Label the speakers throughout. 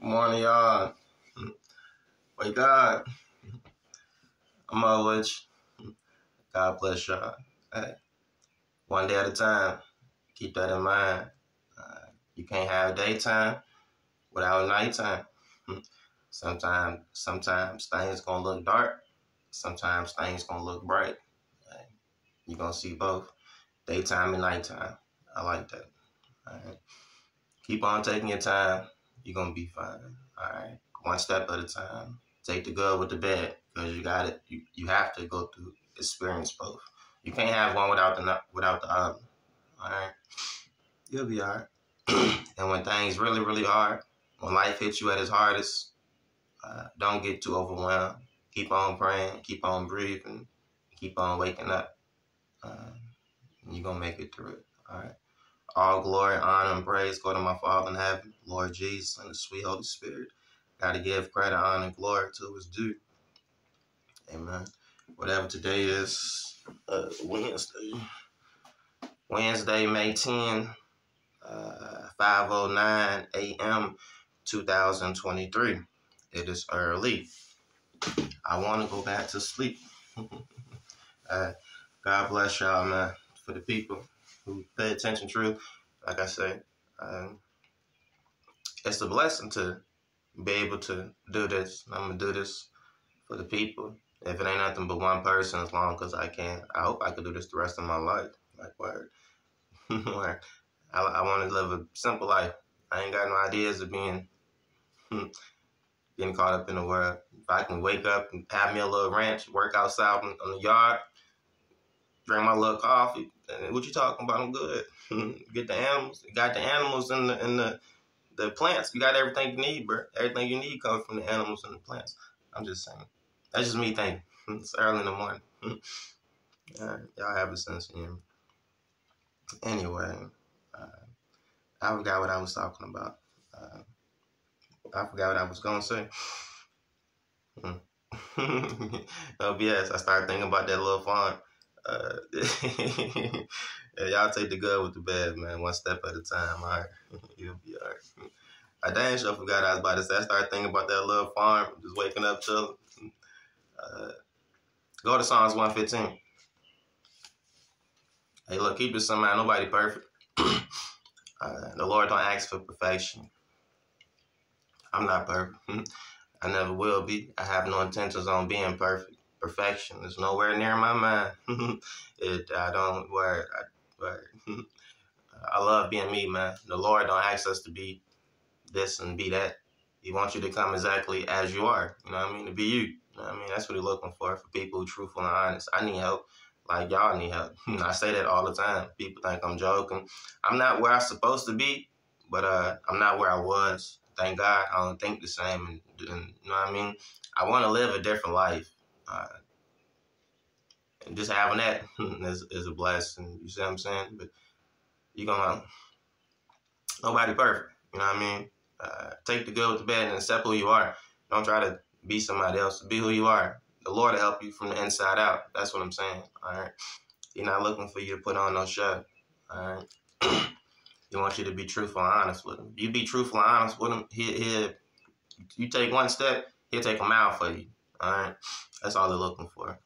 Speaker 1: Morning, y'all. Wake up. I'm always. God bless y'all. One day at a time. Keep that in mind. Uh, you can't have daytime without nighttime. Sometimes, sometimes things gonna look dark. Sometimes things gonna look bright. Hey, you gonna see both daytime and nighttime. I like that. Right. Keep on taking your time. You're gonna be fine. All right. One step at a time. Take the good with the bad because you got it. You you have to go through experience both. You can't have one without the without the other. All right. You'll be all right. and when things really really hard, when life hits you at its hardest, uh, don't get too overwhelmed. Keep on praying. Keep on breathing. Keep on waking up. Uh, you're gonna make it through it. All right. All glory, honor, and praise go to my Father in heaven, Lord Jesus, and the sweet Holy Spirit. Got to give credit, honor, and glory to his due. Amen. Whatever today is, uh, Wednesday. Wednesday, May 10, uh, 5.09 a.m., 2023. It is early. I want to go back to sleep. uh, God bless y'all, man, for the people who pay attention true. Like I say, it's a blessing to be able to do this. I'm gonna do this for the people. If it ain't nothing but one person, as long as I can, I hope I could do this the rest of my life. Like word, word. I, I want to live a simple life. I ain't got no ideas of being getting caught up in the world. If I can wake up and have me a little ranch, work outside on, the yard, drink my little coffee, what you talking about? I'm good. Get the animals. Got the animals in the and the the plants. You got everything you need, bro. Everything you need comes from the animals and the plants. I'm just saying. That's just me thinking. It's early in the morning. right, y'all have a sense of humor. Anyway, uh, I forgot what I was talking about. Uh, I forgot what I was gonna say. no BS. I started thinking about that little font. Uh, y'all take the good with the bad, man. One step at a time. All right, you'll be all right. I damn sure forgot I was about to say. I started thinking about that little farm, just waking up, chilling. Uh, go to Psalms 115. Hey, look, keep this in mind. Nobody perfect. uh, the Lord don't ask for perfection. I'm not perfect. I never will be. I have no intentions on being perfect. Perfection is nowhere near my mind. it. I don't worry. I, worry. I love being me, man. The Lord don't ask us to be this and be that. He wants you to come exactly as you are. You know what I mean? To be you. You know I mean? That's what he's looking for, for people who truthful and honest. I need help. Like y'all need help. I say that all the time. People think I'm joking. I'm not where I'm supposed to be, but uh, I'm not where I was. Thank God I don't think the same. And, and you know what I mean? I want to live a different life. Uh, and just having that is, is a blessing. You see what I'm saying? But you're to, nobody perfect. You know what I mean? Uh, take the good with the bad and accept who you are. Don't try to be somebody else. Be who you are. The Lord will help you from the inside out. That's what I'm saying. All right. He's not looking for you to put on no show. All right. he wants you to be truthful and honest with him. You be truthful and honest with him. He, he, you take one step, he'll take a mile for you. All right. That's all they're looking for.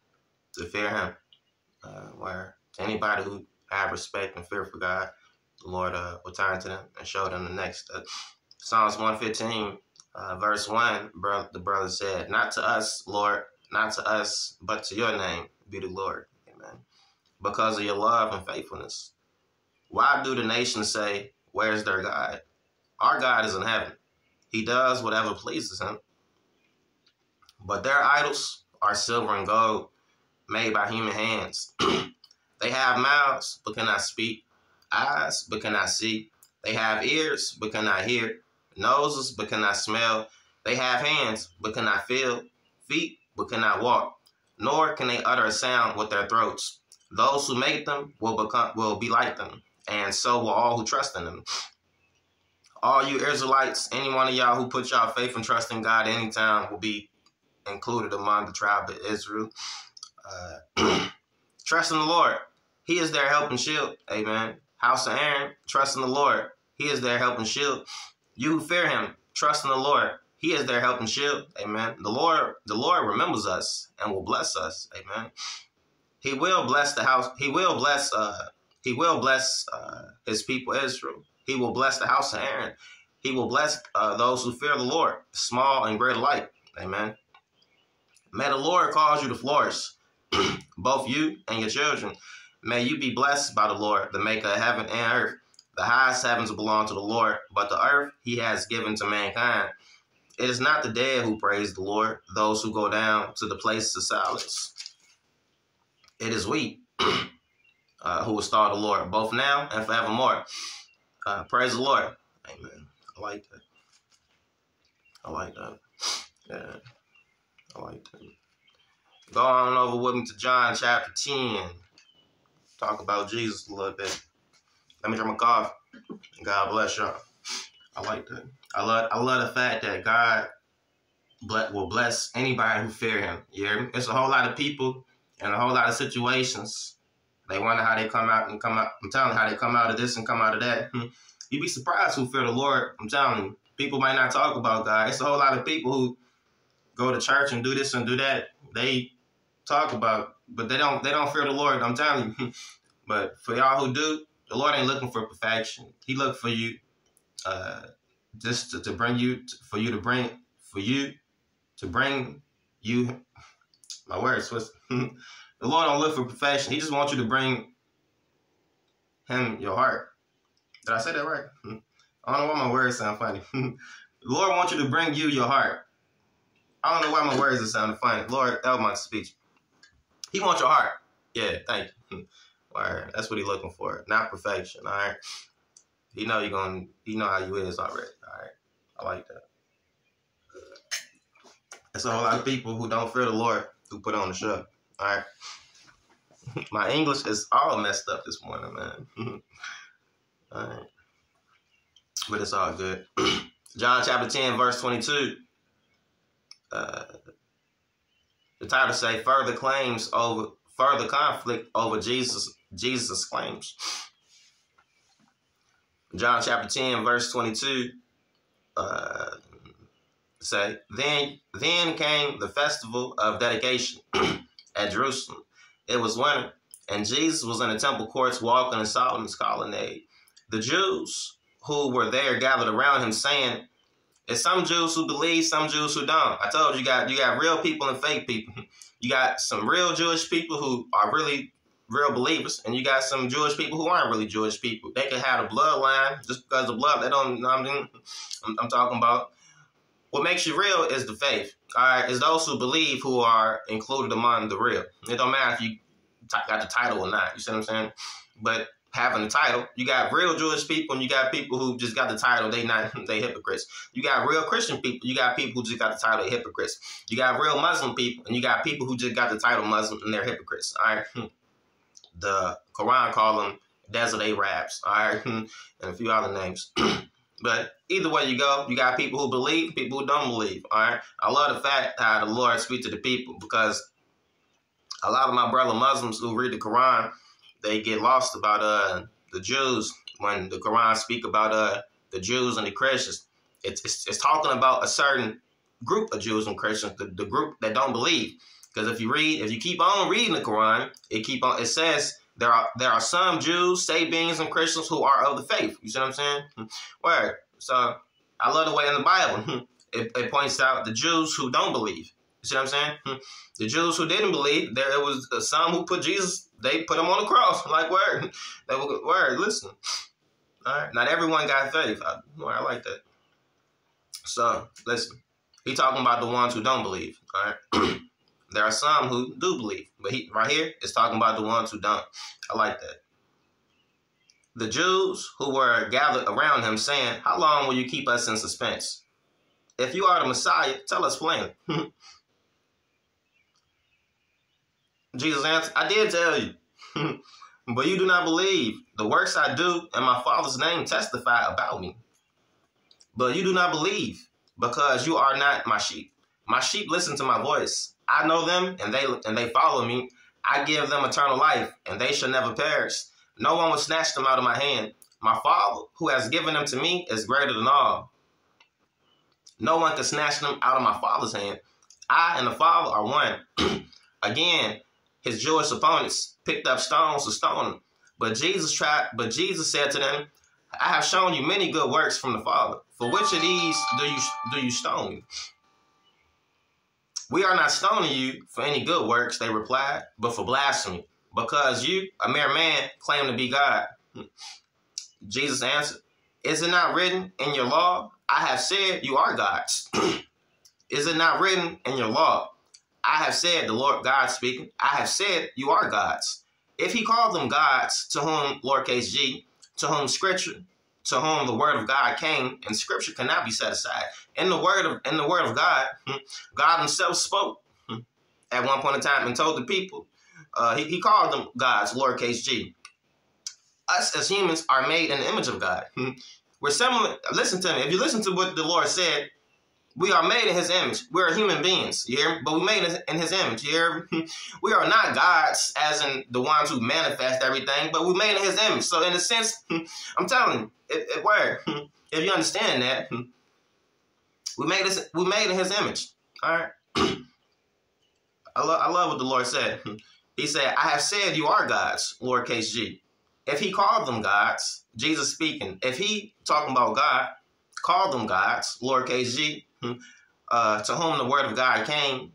Speaker 1: To fear him. Uh, where anybody who have respect and fear for God, the Lord uh, will turn to them and show them the next. Uh, Psalms 115 uh, verse 1, bro, the brother said, Not to us, Lord, not to us, but to your name be the Lord. Amen. Because of your love and faithfulness. Why do the nations say, Where's their God? Our God is in heaven. He does whatever pleases him. But their idols are silver and gold, made by human hands. they have mouths, but cannot speak, eyes, but cannot see. They have ears, but cannot hear noses but cannot smell. They have hands but cannot feel, feet but cannot walk, nor can they utter a sound with their throats. Those who make them will become will be like them, and so will all who trust in them. All you Israelites, any one of y'all who put y'all faith and trust in God anytime will be included among the tribe of Israel. Uh, trust in the Lord. He is their help and shield. Amen. House of Aaron, trust in the Lord. He is their help and shield. You who fear him, trust in the Lord. He is their help and shield. Amen. The Lord, the Lord remembers us and will bless us. Amen. He will bless the house. He will bless. Uh, he will bless uh, his people Israel. He will bless the house of Aaron. He will bless uh, those who fear the Lord, small and great alike. Amen. May the Lord cause you to flourish, both you and your children. May you be blessed by the Lord, the maker of heaven and earth. The highest heavens belong to the Lord, but the earth he has given to mankind. It is not the dead who praise the Lord, those who go down to the places of silence. It is we uh, who will star the Lord, both now and forevermore. Uh, praise the Lord. Amen. I like that. I like that. Yeah. I like that. Go on over with me to John chapter 10. Talk about Jesus a little bit. Let me drink my coffee. God bless y'all. I like that. I love I love the fact that God will bless anybody who fear him. Yeah. It's a whole lot of people and a whole lot of situations. They wonder how they come out and come out. I'm telling you how they come out of this and come out of that. Hmm. You'd be surprised who fear the Lord. I'm telling you. People might not talk about God. It's a whole lot of people who go to church and do this and do that. They talk about, but they don't they don't fear the Lord. I'm telling you. but for y'all who do, the Lord ain't looking for perfection. He look for you, uh, just to, to bring you for you to bring for you to bring you. My words was the Lord don't look for perfection. He just wants you to bring him your heart. Did I say that right? I don't know why my words sound funny. the Lord wants you to bring you your heart. I don't know why my words are sounding funny. Lord, that was my speech. He wants your heart. Yeah, thank you. All right, that's what he's looking for, not perfection. All right, he know you're gonna, he know how you is already. All right, I like that. There's a whole lot of people who don't fear the Lord who put on the show. All right, my English is all messed up this morning, man. all right, but it's all good. John chapter ten, verse twenty-two. The title say further claims over further conflict over Jesus Jesus claims. John chapter 10, verse 22 uh, say, then, then came the festival of dedication at Jerusalem. It was winter, and Jesus was in the temple courts walking in Solomon's colonnade. The Jews who were there gathered around him, saying, it's some Jews who believe, some Jews who don't. I told you, you got you got real people and fake people. You got some real Jewish people who are really real believers, and you got some Jewish people who aren't really Jewish people. They can have a bloodline just because of blood. They don't. I mean, I'm, I'm talking about what makes you real is the faith. All right, is those who believe who are included among the real. It don't matter if you got the title or not. You see what I'm saying? But having the title. You got real Jewish people and you got people who just got the title, they not they hypocrites. You got real Christian people, you got people who just got the title they hypocrites. You got real Muslim people and you got people who just got the title Muslim and they're hypocrites. All right. Hmm. The Quran call them desert Arabs, all right, hmm. and a few other names. But either way you go, you got people who believe, people who don't believe. All right. I love the fact how the Lord speaks to the people because a lot of my brother Muslims who read the Quran, they get lost about uh the Jews when the Quran speak about uh the Jews and the Christians. It's it's, it's talking about a certain group of Jews and Christians, the, the group that don't believe. Because if you read, if you keep on reading the Quran, it keep on. It says there are there are some Jews, Sabians, and Christians who are of the faith. You see what I'm saying? Where so I love the way in the Bible it, it points out the Jews who don't believe. You see what I'm saying? Hmm. The Jews who didn't believe, there it was uh, some who put Jesus, they put him on the cross. Like, word. They were, word, listen. All right. Not everyone got faith. I, I like that. So, listen. He talking about the ones who don't believe. All right. there are some who do believe. But he right here is talking about the ones who don't. I like that. The Jews who were gathered around him saying, How long will you keep us in suspense? If you are the Messiah, tell us plainly. Jesus answered, I did tell you, but you do not believe. The works I do in my Father's name testify about me. But you do not believe because you are not my sheep. My sheep listen to my voice. I know them and they and they follow me. I give them eternal life and they shall never perish. No one will snatch them out of my hand. My Father who has given them to me is greater than all. No one can snatch them out of my Father's hand. I and the Father are one. Again, his Jewish opponents picked up stones to stone him. But Jesus tried, but Jesus said to them, I have shown you many good works from the Father. For which of these do you do you stone me? We are not stoning you for any good works, they replied, but for blasphemy, because you, a mere man, claim to be God. Jesus answered, Is it not written in your law, I have said you are gods? Is it not written in your law, I have said, the Lord God speaking, I have said you are gods. If he called them gods, to whom, lowercase g, to whom scripture, to whom the word of God came, and scripture cannot be set aside. In the word of in the word of God, hmm, God himself spoke hmm, at one point in time and told the people. Uh, he, he called them gods, lowercase g. Us as humans are made in the image of God. Hmm. We're similar. Listen to me. If you listen to what the Lord said, we are made in his image. We are human beings, you hear? But we made in his image, you hear? We are not gods as in the ones who manifest everything, but we made in his image. So in a sense, I'm telling you, it, it. If you understand that, we made this we made in his image. All right. I love I love what the Lord said. He said, I have said you are gods, lowercase g. If he called them gods, Jesus speaking, if he talking about God, called them gods, lowercase g. uh, to whom the word of God came,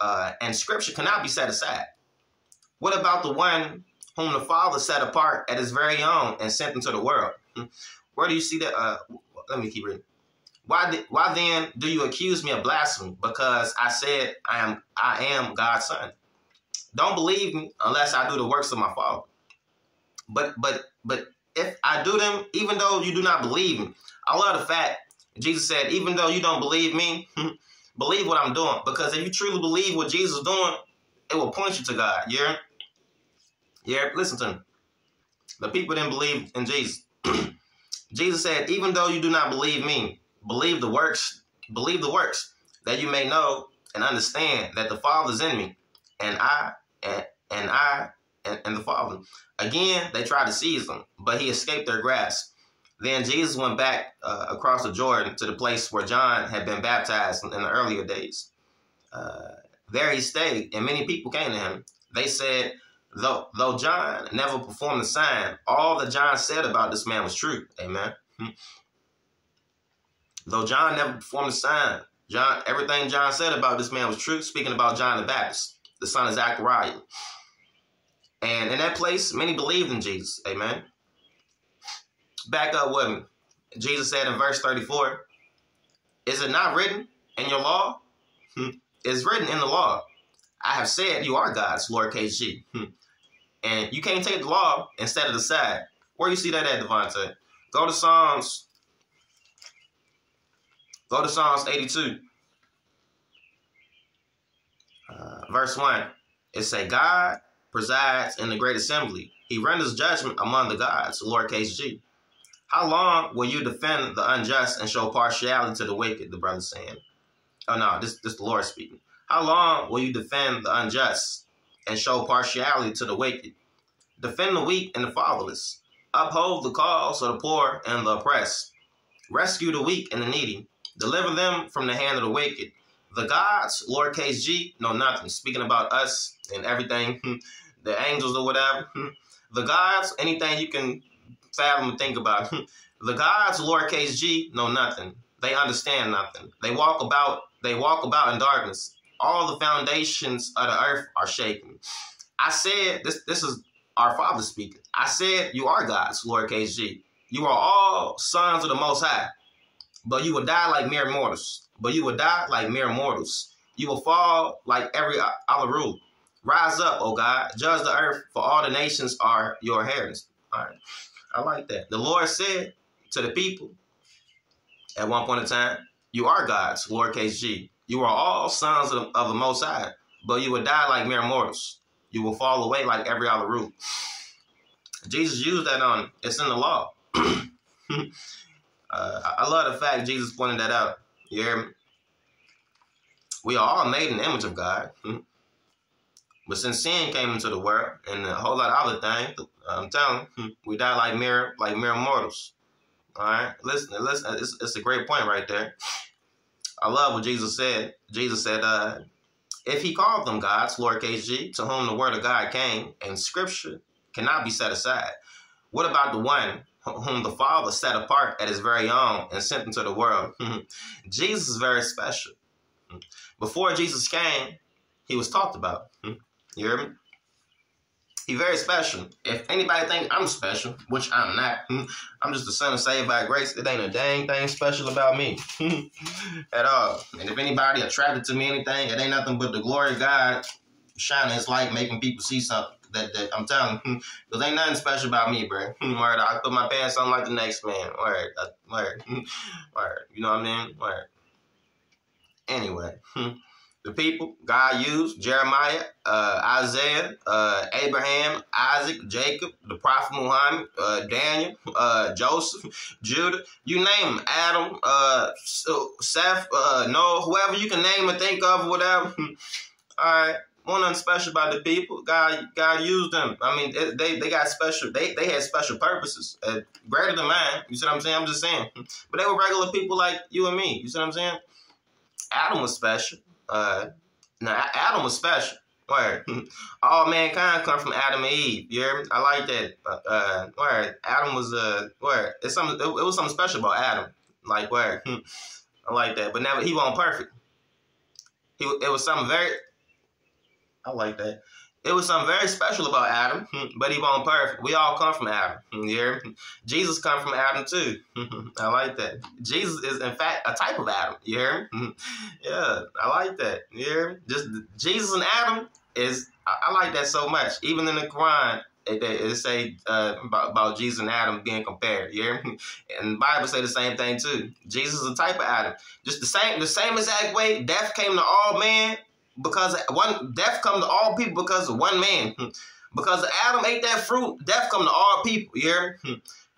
Speaker 1: uh, and scripture cannot be set aside. What about the one whom the Father set apart at his very own and sent into the world? Hmm. Where do you see that? Uh, let me keep reading. Why, why then do you accuse me of blasphemy? Because I said I am I am God's son. Don't believe me unless I do the works of my Father. But but but if I do them, even though you do not believe me, I love the fact Jesus said, even though you don't believe me, believe what I'm doing. Because if you truly believe what Jesus is doing, it will point you to God. Yeah? Yeah, listen to me. The people didn't believe in Jesus. Jesus said, even though you do not believe me, believe the works, believe the works, that you may know and understand that the Father is in me, and I and, and I and, and the Father. Again, they tried to seize him, but he escaped their grasp. Then Jesus went back uh, across the Jordan to the place where John had been baptized in, the earlier days. Uh, there he stayed, and many people came to him. They said, though, though John never performed the sign, all that John said about this man was true. Amen. Hmm. Though John never performed the sign, John, everything John said about this man was true, speaking about John the Baptist, the son of Zachariah. And in that place, many believed in Jesus. Amen back up with me. Jesus said in verse 34, Is it not written in your law? Hmm. It's written in the law. I have said you are God's, Lord g. Hmm. And you can't take the law instead of the side. Where you see that at, Davante? Go to Psalms. Go to Psalms 82. Uh, verse 1. It say, God presides in the great assembly. He renders judgment among the gods, Lord g. How long will you defend the unjust and show partiality to the wicked? The brother saying. Oh no, this this the Lord speaking. How long will you defend the unjust and show partiality to the wicked? Defend the weak and the fatherless. Uphold the cause of the poor and the oppressed. Rescue the weak and the needy. Deliver them from the hand of the wicked. The gods, lowercase g, know nothing. Speaking about us and everything, the angels or whatever. The gods, anything you can fathom and think about. the gods, lowercase g, know nothing. They understand nothing. They walk about. They walk about in darkness. All the foundations of the earth are shaken. I said this. This is our Father speaking. I said you are gods, lowercase g. You are all sons of the Most High, but you will die like mere mortals. But you will die like mere mortals. You will fall like every other rule. Rise up, O God, judge the earth, for all the nations are your inheritance. All right. I like that. The Lord said to the people at one point in time, You are God's, lowercase g. You are all sons of the, of the Most High, but you will die like mere mortals. You will fall away like every other root. Jesus used that on, it's in the law. uh, I love the fact Jesus pointed that out. You hear me? We are all made in the image of God. But since sin came into the world and a whole lot of other things, I'm telling you, we die like mere like mere mortals. All right, listen, listen. It's, it's a great point right there. I love what Jesus said. Jesus said, uh, if he called them gods, Lord g, to whom the word of God came, and scripture cannot be set aside, what about the one whom the Father set apart at his very own and sent into the world? Jesus is very special. Before Jesus came, he was talked about. You hear me? He very special. If anybody think I'm special, which I'm not, hmm, I'm just a son saved by grace. It ain't a dang thing special about me hmm, at all. And if anybody attracted to me, anything, it ain't nothing but the glory of God shining His light, making people see something. That, that I'm telling you, hmm, because ain't nothing special about me, bro. Word, I put my pants on like the next man. Word, uh, word, word. You know what I mean? Word. Anyway the people God used Jeremiah, uh, Isaiah, uh, Abraham, Isaac, Jacob, the prophet Muhammad, uh, Daniel, uh, Joseph, Judah, you name them, Adam, uh, Seth, uh, Noah, whoever you can name and think of, whatever. All right. One nothing special about the people. God, God used them. I mean, they, they got special. They, they had special purposes, greater than mine. You see what I'm saying? I'm just saying. But they were regular people like you and me. You see what I'm saying? Adam was special. Uh, now Adam was special. Word. All mankind come from Adam and Eve. You hear me? I like that. Uh, uh word. Adam was uh word. It's something. It, it was something special about Adam. Like word. I like that. But never. He wasn't perfect. He. It was something very. I like that. It was something very special about Adam, hmm, but he wasn't perfect. We all come from Adam. Hmm, you hear? Jesus come from Adam too. I like that. Jesus is in fact a type of Adam. You hear? Hmm, yeah, I like that. Hear? Just Jesus and Adam is I like that so much. Even in the Quran, it, it say uh, about, about, Jesus and Adam being compared. Hear? And the Bible say the same thing too. Jesus is a type of Adam. Just the same the same exact way death came to all men because one death come to all people because of one man. Because Adam ate that fruit, death come to all people. You hear?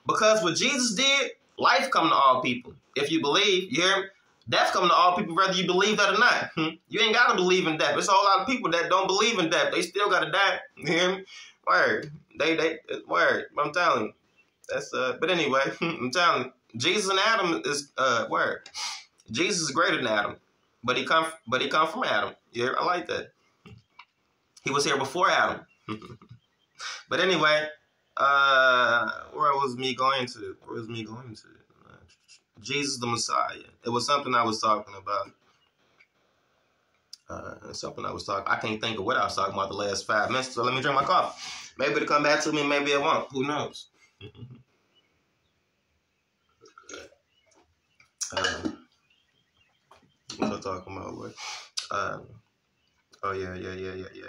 Speaker 1: Because what Jesus did, life come to all people. If you believe, you hear? Death come to all people, whether you believe that or not. You ain't gotta believe in death. There's a whole lot of people that don't believe in death. They still gotta die. You hear? Word. They they word. I'm telling you. That's uh but anyway, I'm telling you, Jesus and Adam is uh word. Jesus is greater than Adam. But he come but he come from Adam. Yeah, I like that. He was here before Adam. but anyway, uh, where was me going to? Where was me going to? Uh, Jesus the Messiah. It was something I was talking about. Uh, something I was talking. I can't think of what I was talking about the last five minutes. So let me drink my coffee. Maybe it'll come back to me. Maybe it won't. Who knows? uh, what I talking about? What? Um, Oh yeah, yeah, yeah, yeah, yeah.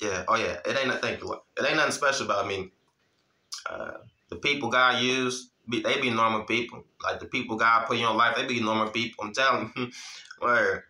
Speaker 1: Yeah. Oh yeah. It ain't nothing. It ain't nothing special about me. Uh, the people God used, they be normal people. Like the people God put in your life, they be normal people. I'm telling you, where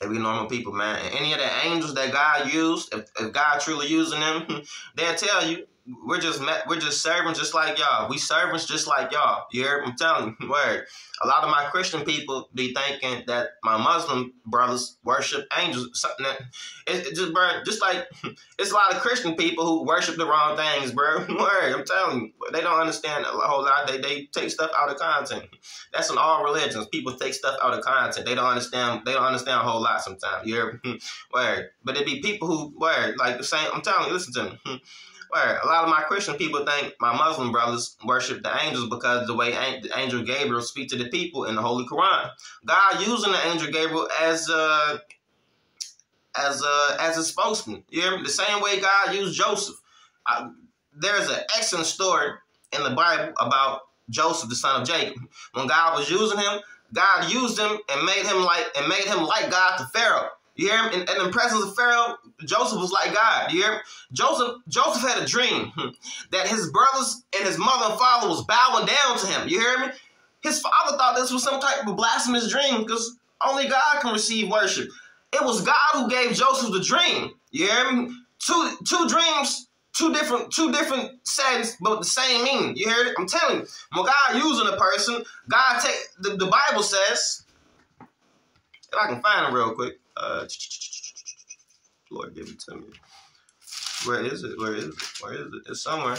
Speaker 1: they be normal people, man. And any of the angels that God used, if, if God truly using them, they'll tell you we're just we're just servants just like y'all. We servants just like y'all. You hear? I'm telling you, word. A lot of my Christian people be thinking that my Muslim brothers worship angels. Something that it, it just, just like it's a lot of Christian people who worship the wrong things, bro. Word, I'm telling you, they don't understand a whole lot. They they take stuff out of content. That's in all religions. People take stuff out of content. They don't understand. They don't understand a whole lot sometimes. You hear? Word, but it be people who word like the same. I'm telling you, listen to me. Where a lot of my Christian people think my Muslim brothers worship the angels because the way the angel Gabriel speak to the people in the Holy Quran. God using the angel Gabriel as a as a as a spokesman. You hear me? The same way God used Joseph. I, there's an excellent story in the Bible about Joseph, the son of Jacob. When God was using him, God used him and made him like and made him like God to Pharaoh. You hear him? And, in the presence of Pharaoh, Joseph was like God. You hear him? Joseph, Joseph had a dream hmm, that his brothers and his mother and father was bowing down to him. You hear me? His father thought this was some type of blasphemous dream because only God can receive worship. It was God who gave Joseph the dream. You hear me? Two two dreams, two different two different settings, but the same meaning. You hear it? I'm telling you, when God using a person, God take the, the Bible says. If I can find it real quick. Uh, Lord, give it to me. Where is it? Where is it? Where is it? It's somewhere.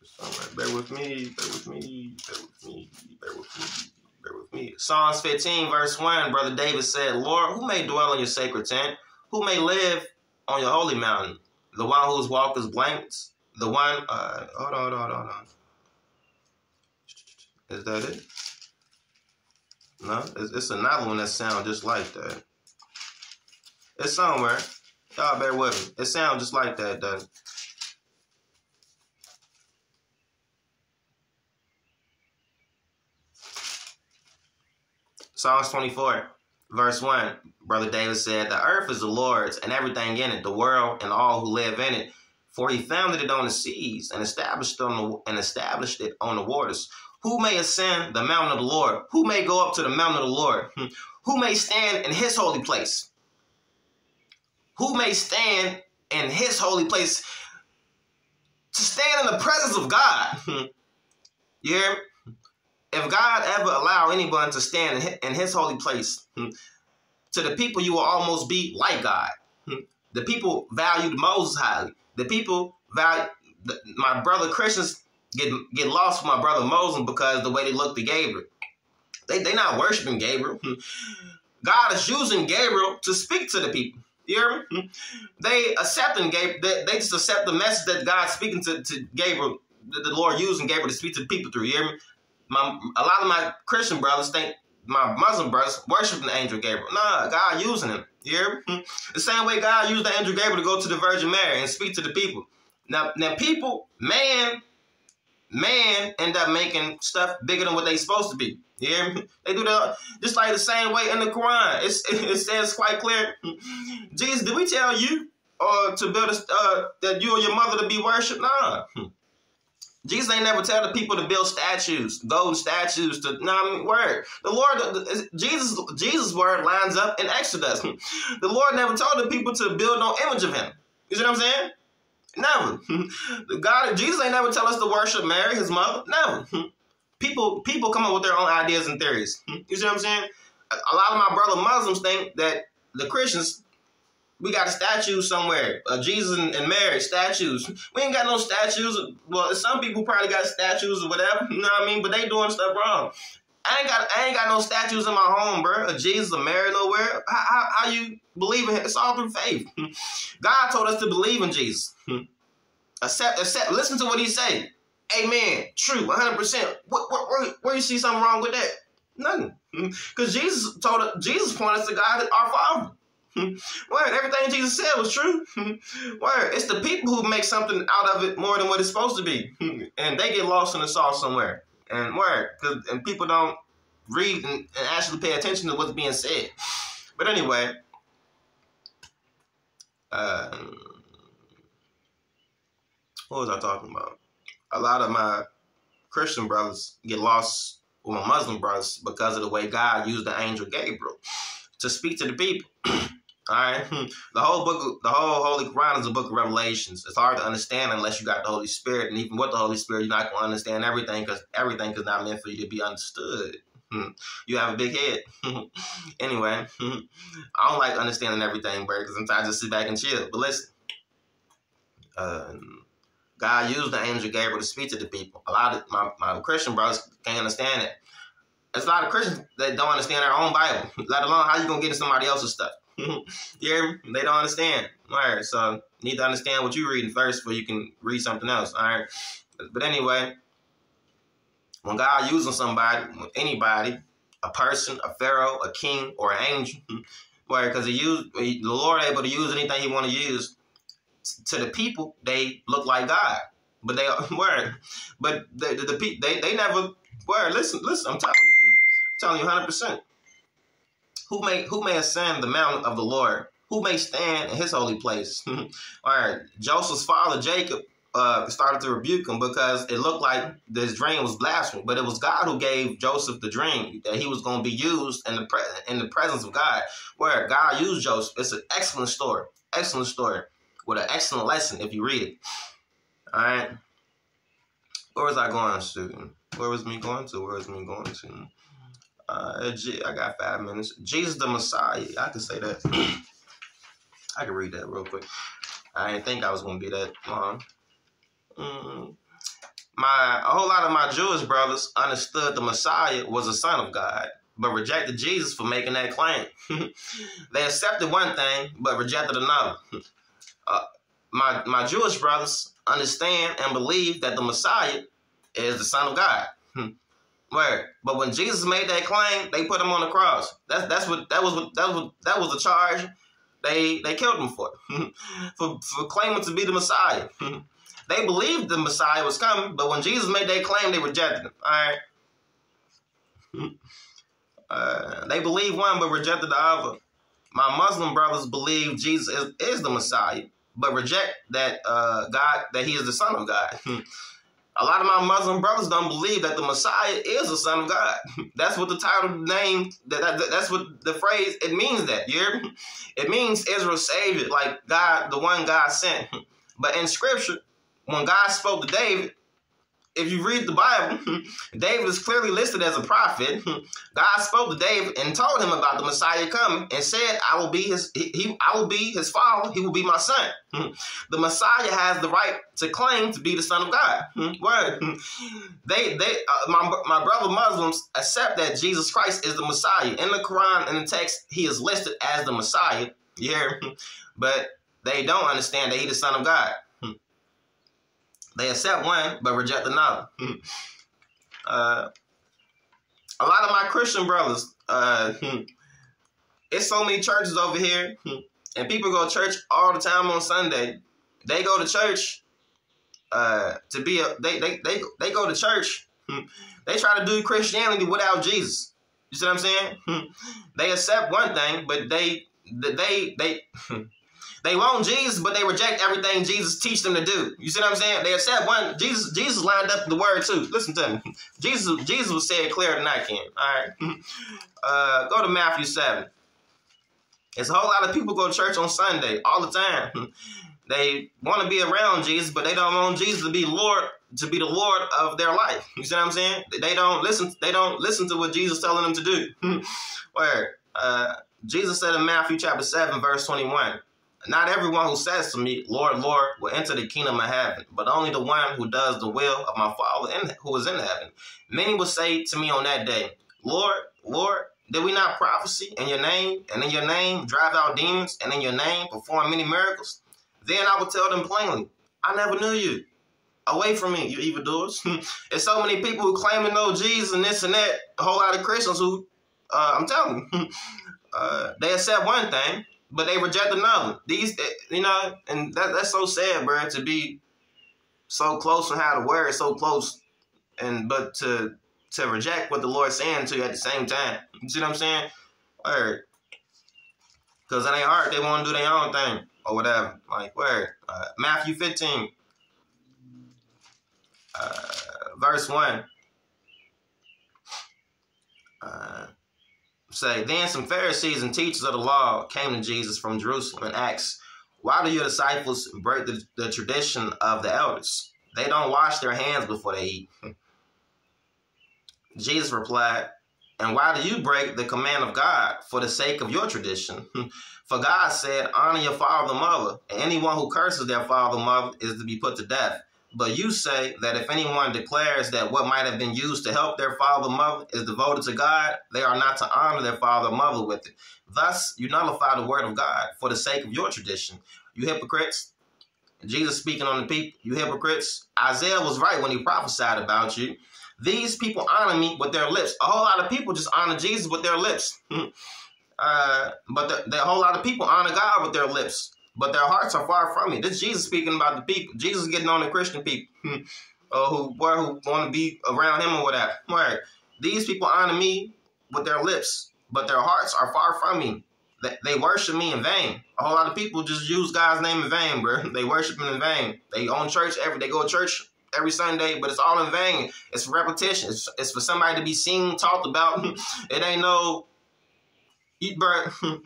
Speaker 1: It's somewhere. Bear with me. Bear with me. Bear with me. Bear with me. Bear with me. Psalms 15, verse 1, Brother David said, Lord, who may dwell in your sacred tent? Who may live on your holy mountain? The one whose walk is blanks? The one, uh, hold on, hold on, hold on. Is that it? No, it's, it's another one that sounds just like that. It's somewhere. Y'all bear with me. It sounds just like that, doesn't? Psalms 24, verse 1, Brother David said, The earth is the Lord's and everything in it, the world and all who live in it. For he founded it on the seas and established on the, and established it on the waters. Who may ascend the mountain of the Lord? Who may go up to the mountain of the Lord? Hmm. Who may stand in his holy place? Who may stand in his holy place to stand in the presence of God? Hmm. You hear? If God ever allow anyone to stand in his holy place, hmm, to the people you will almost be like God. The people valued Moses highly. The people value my brother Christians get get lost for my brother Moses because the way they look to Gabriel. They they not worshiping Gabriel. God is using Gabriel to speak to the people. You hear me? They accepting Gabriel. They, they just accept the message that God's speaking to, to Gabriel, the, the Lord using Gabriel to speak to the people through. You hear me? My, a lot of my Christian brothers think my Muslim brothers worshiping the angel Gabriel. Nah, God using him. You hear me? The same way God used the angel Gabriel to go to the Virgin Mary and speak to the people. Now, now people, man, man end up making stuff bigger than what they supposed to be. You hear me? They do that just like the same way in the Quran. It's, it says quite clear. Jesus, did we tell you uh, to build a, uh, that you or your mother to be worshipped? Nah. Jesus ain't never tell the people to build statues, golden statues to no I mean, word. The Lord, Jesus, Jesus' word lines up in Exodus. The Lord never told the people to build no image of him. You see what I'm saying? Never. God, Jesus ain't never tell us to worship Mary, his mother. Never. People, people come up with their own ideas and theories. You see what I'm saying? A lot of my brother Muslims think that the Christians, we got a statue somewhere, uh, Jesus and, and, Mary statues. We ain't got no statues. Well, some people probably got statues or whatever. You know what I mean? But they doing stuff wrong. I ain't got I ain't got no statues in my home, bro. Of Jesus or Mary nowhere. How, how, how you believe in it? It's all through faith. God told us to believe in Jesus. accept, accept. Listen to what He say. Amen. True. One hundred percent. Where, where you see something wrong with that? Nothing. Because Jesus told us, Jesus pointed us to God, our Father. Word, everything Jesus said was true. Word, it's the people who make something out of it more than what it's supposed to be, and they get lost in the sauce somewhere and word, cause, and people don't read and, and actually pay attention to what's being said. But anyway, um, what was I talking about? A lot of my Christian brothers get lost with my Muslim brothers because of the way God used the angel Gabriel to speak to the people. All right, hmm. the whole book, the whole Holy Quran is a book of revelations. It's hard to understand unless you got the Holy Spirit, and even with the Holy Spirit, you're not going to understand everything because everything is not meant for you to be understood. Hmm. You have a big head. anyway, hmm. I don't like understanding everything, bro, because sometimes I just sit back and chill. But listen, um, God used the angel Gabriel to speak to the people. A lot of my, my Christian brothers can't understand it. There's a lot of Christians that don't understand their own Bible, let alone how you gonna get into somebody else's stuff. yeah, they don't understand. All right, so need to understand what you're reading first before you can read something else. All right, but anyway, when God using somebody, anybody, a person, a pharaoh, a king, or an angel, where because he used the Lord able to use anything He want to use to the people, they look like God, but they were, but the the, the they they never were. Listen, listen, I'm telling you, I'm telling you, hundred percent. Who may who may ascend the mountain of the Lord? Who may stand in his holy place? All right. Joseph's father, Jacob, uh, started to rebuke him because it looked like this dream was blasphemy. But it was God who gave Joseph the dream that he was going to be used in the pre- in the presence of God. Where God used Joseph. It's an excellent story. Excellent story with an excellent lesson if you read it. All right. Where was I going, student? Where was me going to? Where was me going to? Uh, I got five minutes. Jesus the Messiah. I can say that. I can read that real quick. I didn't think I was gonna be that long. Mm. My a whole lot of my Jewish brothers understood the Messiah was a son of God but rejected Jesus for making that claim. they accepted one thing, but rejected another. Uh, my my Jewish brothers understand and believe that the Messiah is the Son of God. Where, but when Jesus made that claim, they put him on the cross. That's that's what that was what that was that was the charge they they killed him for for for claiming to be the Messiah. they believed the Messiah was coming, but when Jesus made that claim, they rejected him. All right. Uh, they believe one but rejected the other. My Muslim brothers believe Jesus is, is the Messiah, but reject that uh, God that He is the Son of God. A lot of my Muslim brothers don't believe that the Messiah is the Son of God. That's what the title name that, that that's what the phrase it means that. You hear me? It means Israel's Savior, like God, the one God sent. But in Scripture, when God spoke to David, if you read the Bible, David is clearly listed as a prophet. God spoke to David and told him about the Messiah coming and said, I will be his he, I will be his father, he will be my son. The Messiah has the right to claim to be the son of God. Word. They they uh, my, my brother Muslims accept that Jesus Christ is the Messiah. In the Quran in the text, he is listed as the Messiah. Yeah. But they don't understand that he's the son of God. They accept one but reject another. Hmm. uh, a lot of my Christian brothers, uh, hmm, it's so many churches over here, hmm, and people go to church all the time on Sunday. They go to church uh, to be a they they they they go to church. They try to do Christianity without Jesus. You see what I'm saying? They accept one thing, but they they they they want Jesus, but they reject everything Jesus teach them to do. You see what I'm saying? They accept one Jesus. Jesus lined up the word too. Listen to me. Jesus. Jesus was saying clearer than I can. All right. Uh, go to Matthew seven. It's a whole lot of people go to church on Sunday all the time. They want to be around Jesus, but they don't want Jesus to be Lord, to be the Lord of their life. You see what I'm saying? They don't listen. They don't listen to what Jesus telling them to do. Where uh, Jesus said in Matthew chapter seven, verse twenty-one. Not everyone who says to me, Lord, Lord, will enter the kingdom of heaven, but only the one who does the will of my Father in, who is in heaven. Many will say to me on that day, Lord, Lord, did we not prophesy in your name, and in your name drive out demons, and in your name perform many miracles? Then I will tell them plainly, I never knew you. Away from me, you evildoers. There's so many people who claim to know Jesus and this and that, a whole lot of Christians who, uh, I'm telling you, uh, they accept one thing, but they reject another. These, eh, you know, and that, that's so sad, bro, to be so close on how to wear it, so close, and but to to reject what the Lord's saying to you at the same time. You see what I'm saying? Word. Because in their heart, they want to do their own thing or whatever. Like, where? Uh, Matthew 15, uh, verse 1. Uh, say, Then some Pharisees and teachers of the law came to Jesus from Jerusalem and asked, Why do your disciples break the, the tradition of the elders? They don't wash their hands before they eat. Jesus replied, And why do you break the command of God for the sake of your tradition? for God said, Honor your father and mother, and anyone who curses their father and mother is to be put to death. But you say that if anyone declares that what might have been used to help their father mother is devoted to God, they are not to honor their father mother with it. Thus, you nullify the word of God for the sake of your tradition. You hypocrites. Jesus speaking on the people, you hypocrites. Isaiah was right when he prophesied about you. These people honor me with their lips. A whole lot of people just honor Jesus with their lips. uh, but the, the whole lot of people honor God with their lips but their hearts are far from me. This Jesus speaking about the people. Jesus getting on the Christian people uh, who who want to be around him or whatever. Right. These people honor me with their lips, but their hearts are far from me. They, they worship me in vain. A whole lot of people just use God's name in vain, bro. They worship him in vain. They own church every. They go to church every Sunday, but it's all in vain. It's repetition. It's, it's for somebody to be seen, talked about. it ain't no you, bro,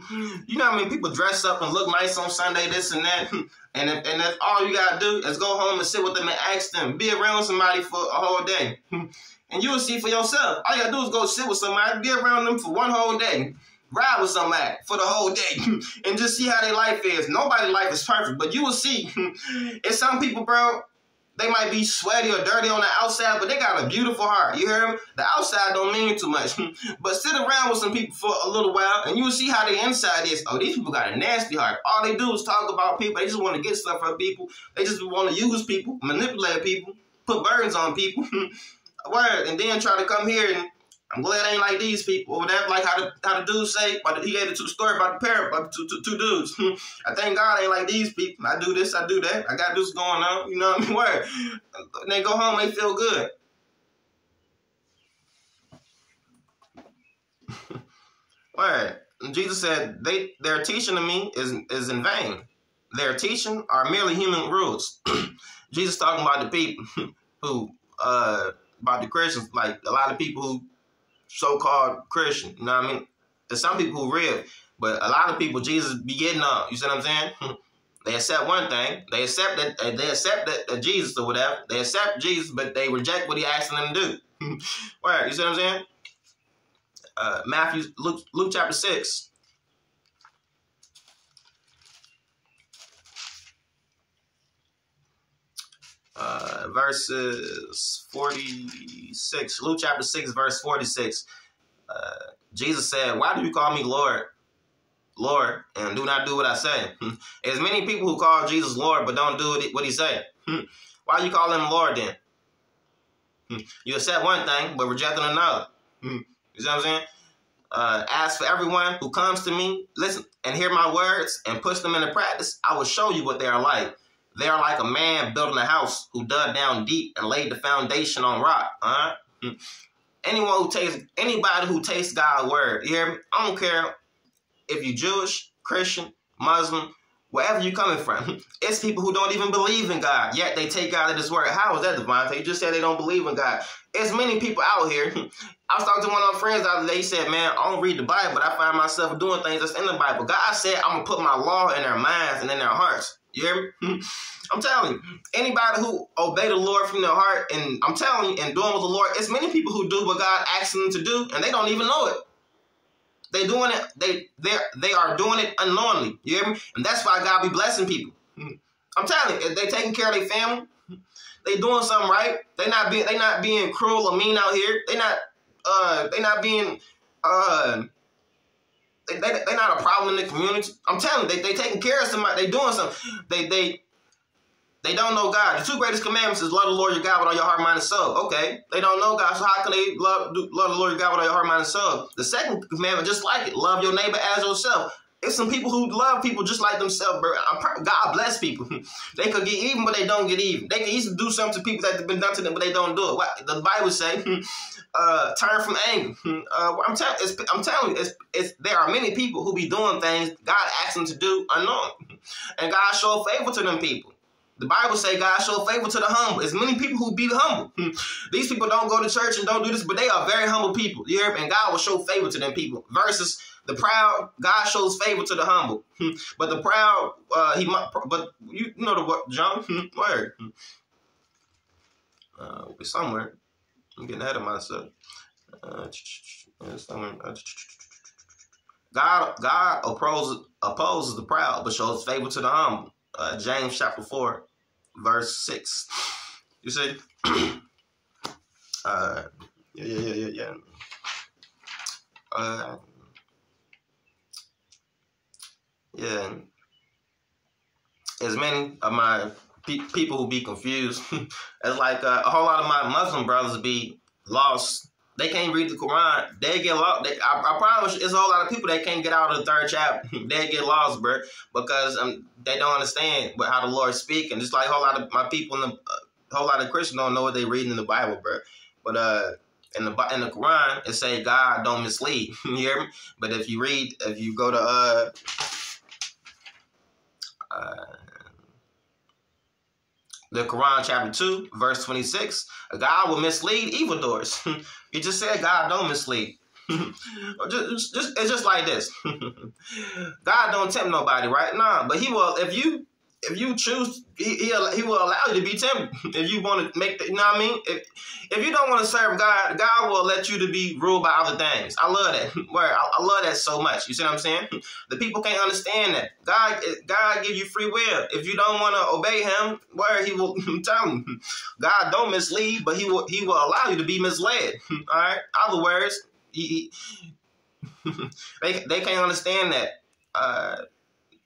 Speaker 1: you know how many people dress up and look nice on Sunday, this and that, and if, and that's all you gotta do is go home and sit with them and ask them, be around somebody for a whole day, and you'll see for yourself. All you gotta do is go sit with somebody, be around them for one whole day, ride with somebody for the whole day, and just see how their life is. Nobody's life is perfect, but you will see. it's some people, bro. They might be sweaty or dirty on the outside, but they got a beautiful heart. You hear me? The outside don't mean too much. but sit around with some people for a little while and you will see how the inside is. Oh, these people got a nasty heart. All they do is talk about people. They just want to get stuff from people. They just want to use people, manipulate people, put burdens on people. Word. And then try to come here and I'm glad it ain't like these people. Or that like how the how the dude say, but he had a story about the pair about two, two, two dudes. I thank God ain't like these people. I do this, I do that. I got this going on. You know what I mean? Where they go home, they feel good. Where Jesus said they their teaching to me is is in vain. Their teaching are merely human rules. Jesus talking about the people who uh about the Christians, like a lot of people who so-called Christian. You know what I mean? There's some people who real, but a lot of people Jesus be getting up. You see what I'm saying? they accept one thing. They accept that they accept that, Jesus or whatever. They accept Jesus, but they reject what he asking them to do. right? You see what I'm saying? Uh, Matthew, Luke, Luke chapter six. Uh, verses 46. Luke chapter 6, verse 46. Uh, Jesus said, Why do you call me Lord? Lord, and do not do what I say. There's many people who call Jesus Lord but don't do what he say. Why you call him Lord then? You accept one thing but reject another. You see what I'm saying? Uh, as for everyone who comes to me, listen and hear my words and puts them into practice, I will show you what they are like. They are like a man building a house who dug down deep and laid the foundation on rock. Huh? Anyone who takes anybody who takes God's word, you hear me? I don't care if you Jewish, Christian, Muslim, wherever you're coming from. It's people who don't even believe in God, yet they take God at His word. How is that, Davante? You just said they don't believe in God. It's many people out here. I was talking to one of my friends the other day. He said, Man, I don't read the Bible, but I find myself doing things that's in the Bible. God said, I'm going to put my law in their minds and in their hearts. You hear me? I'm telling you, anybody who obey the Lord from their heart, and I'm telling you, and doing with the Lord, it's many people who do what God asks them to do, and they don't even know it. They doing it. They they they are doing it unknowingly. You hear me? And that's why God be blessing people. I'm telling you, they taking care of their family. They doing something right. They not being they not being cruel or mean out here. They not uh they not being uh they, they, they not a problem in the community. I'm telling you, they, they taking care of somebody. They doing something. They they they don't know God. The two greatest commandments is love the Lord your God with all your heart, mind, and soul. Okay, they don't know God, so how can they love love the Lord your God with all your heart, mind, and soul? The second commandment, just like it, love your neighbor as yourself. It's some people who love people just like themselves, bro. God bless people. they could get even, but they don't get even. They can easily do something to people that have been done to them, but they don't do it. The Bible say, uh, turn from anger. Uh, I'm, telling, I'm telling you, it's, it's, there are many people who be doing things God asks them to do unknown. And God show favor to them people. The Bible say God show favor to the humble. There's many people who be humble. These people don't go to church and don't do this, but they are very humble people. You hear? And God will show favor to them people. Versus the proud, God shows favor to the humble. but the proud, uh, he might, but you know the what, John? Word. Uh, somewhere. I'm getting ahead of myself. God, God opposes, opposes the proud, but shows favor to the humble uh, James chapter 4, verse 6. You see? uh, yeah, yeah, yeah, yeah, yeah. Uh, yeah. As many of my pe- people who be confused, it's like uh, a whole lot of my Muslim brothers be lost they can't read the Quran. They get lost. They, I, I, promise you, it's a whole lot of people that can't get out of the third chapter. they get lost, bro, because um, they don't understand what, how the Lord speaking. Just like a whole lot of my people in the uh, whole lot of Christians don't know what they reading in the Bible, bro. But uh, in the in the Quran, it say God don't mislead. you hear me? But if you read, if you go to uh, uh the Quran chapter 2, verse 26, God will mislead evildoers. He just said God don't mislead. just, just, it's just like this. God don't tempt nobody, right? Nah, but he will. If you if you choose, he, he, he will allow you to be tempted. If you want to make the, you know what I mean? If, if you don't want to serve God, God will let you to be ruled by other things. I love that. Where I, I, love that so much. You see what I'm saying? The people can't understand that. God, God give you free will. If you don't want to obey Him, where He will tell you, God don't mislead, but He will He will allow you to be misled. All right. Other words, he they they can't understand that. Uh,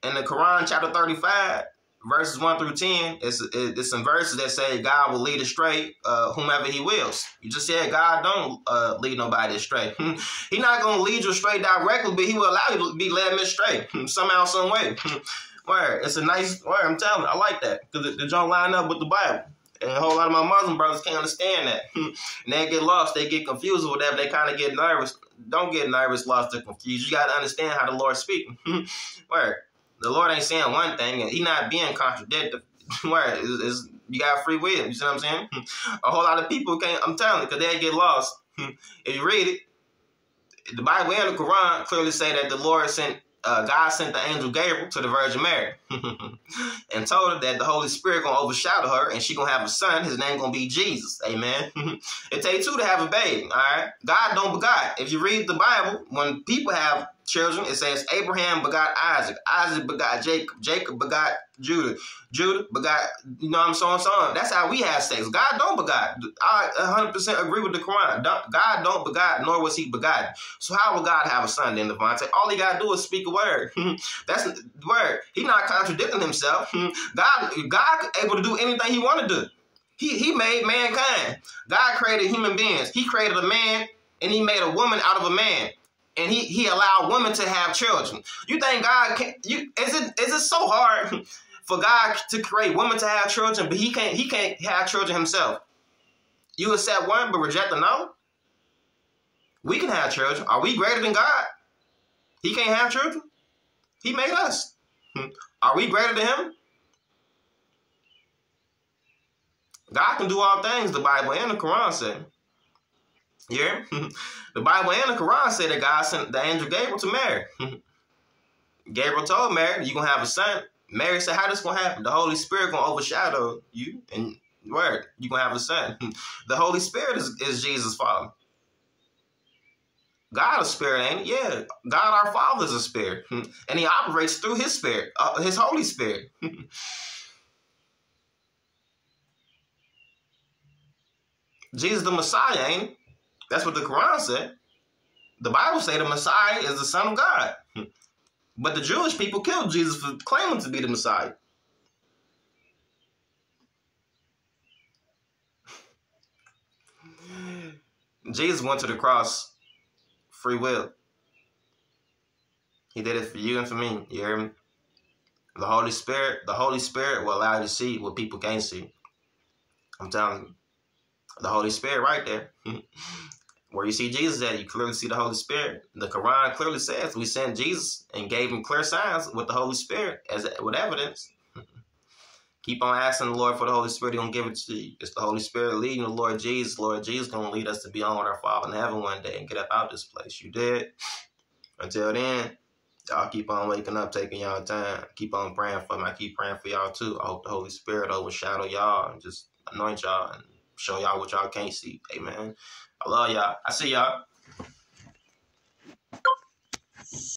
Speaker 1: in the Quran, chapter 35, verses 1 through 10, it's, it's some verses that say God will lead astray uh, whomever he wills. You just said God don't uh, lead nobody astray. He's not going to lead you astray directly, but he will allow you to be led astray somehow, some way. Where it's a nice word, I'm telling you, I like that because the, don't line up with the Bible. And a whole lot of my Muslim brothers can't understand that. and they get lost, they get confused or whatever, they kind of get nervous. Don't get nervous, lost, or confused. You got to understand how the Lord speaks. Where the Lord ain't saying one thing, and He not being contradictory. Where is, is you got free will? You see what I'm saying? A whole lot of people can't. I'm telling you, because they get lost. if you read it, the Bible and the Quran clearly say that the Lord sent uh, God sent the angel Gabriel to the Virgin Mary and told her that the Holy Spirit gonna overshadow her and she gonna have a son. His name gonna be Jesus. Amen. it takes two to have a baby. All right. God don't begot. If you read the Bible, when people have children. It says Abraham begot Isaac. Isaac begot Jacob. Jacob begot Judah. Judah begot, you know what I'm saying, so on. That's how we have sex. God don't begot. I 100% agree with the Quran. God don't begot, nor was he begotten. So how will God have a son then, Davante? All he got to do is speak a word. That's the word. He not contradicting himself. God, God able to do anything he want to do. He, he made mankind. God created human beings. He created a man and he made a woman out of a man and he he allowed women to have children. You think God can you is it is it so hard for God to create women to have children, but he can't he can't have children himself? You accept one but reject another? We can have children. Are we greater than God? He can't have children. He made us. Hmm. Are we greater than him? God can do all things, the Bible and the Quran say. Yeah. the Bible and the Quran say that God sent the angel Gabriel to Mary. Gabriel told Mary, you're going to have a son. Mary said, how this going to happen? The Holy Spirit going to overshadow you and word, you're going to have a son. the Holy Spirit is, is Jesus' father. God is spirit, ain't? Yeah. God our Father is a spirit. And he operates through his spirit, uh, his Holy Spirit. Jesus the Messiah, ain't? That's what the Quran said. The Bible say the Messiah is the Son of God. But the Jewish people killed Jesus for claiming to be the Messiah. Jesus went to the cross free will. He did it for you and for me. You hear me? The Holy Spirit, the Holy Spirit will allow you to see what people can't see. I'm telling you. The Holy Spirit right there. Where you see Jesus at, you clearly see the Holy Spirit. The Quran clearly says we sent Jesus and gave him clear signs with the Holy Spirit as with evidence. Keep on asking the Lord for the Holy Spirit, He gonna give it to you. It's the Holy Spirit leading the Lord Jesus. Lord Jesus gonna lead us to be on with our Father in heaven one day and get up out of this place. You did. Until then, y'all keep on waking up, taking y'all time. Keep on praying for me. I keep praying for y'all too. I hope the Holy Spirit overshadow y'all and just anoint y'all and show y'all what y'all can't see. Amen. I love y'all. I see y'all.